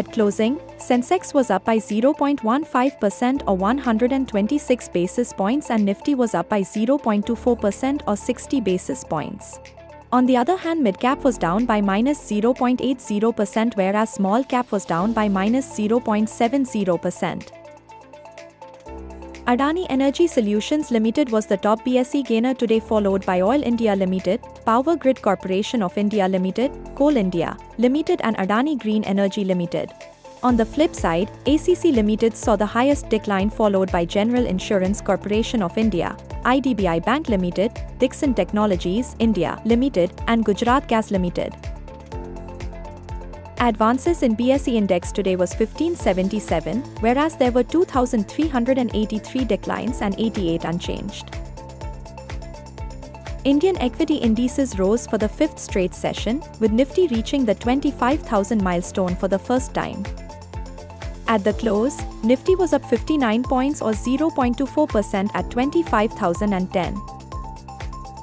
At closing, Sensex was up by 0.15% or 126 basis points and Nifty was up by 0.24% or 60 basis points. On the other hand, midcap was down by minus 0.80% whereas small cap was down by minus 0.70%. Adani Energy Solutions Limited was the top BSE gainer today followed by Oil India Limited, Power Grid Corporation of India Limited, Coal India Limited and Adani Green Energy Limited. On the flip side, ACC Limited saw the highest decline followed by General Insurance Corporation of India, IDBI Bank Limited, Dixon Technologies India Limited and Gujarat Gas Limited. Advances in BSE index today was 1577, whereas there were 2383 declines and 88 unchanged. Indian equity indices rose for the fifth straight session, with Nifty reaching the 25,000 milestone for the first time. At the close, Nifty was up 59 points or 0.24% at 25,010.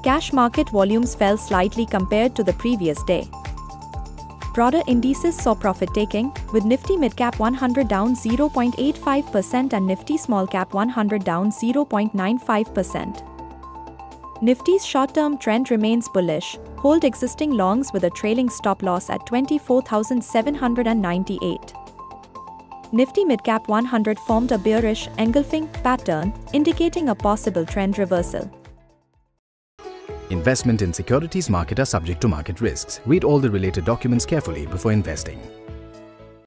Cash market volumes fell slightly compared to the previous day. Broader indices saw profit taking, with Nifty Midcap 100 down 0.85% and Nifty Small Cap 100 down 0.95%. Nifty's short-term trend remains bullish, hold existing longs with a trailing stop loss at 24,798. Nifty Midcap 100 formed a bearish, engulfing pattern, indicating a possible trend reversal. Investment in securities market are subject to market risks. Read all the related documents carefully before investing.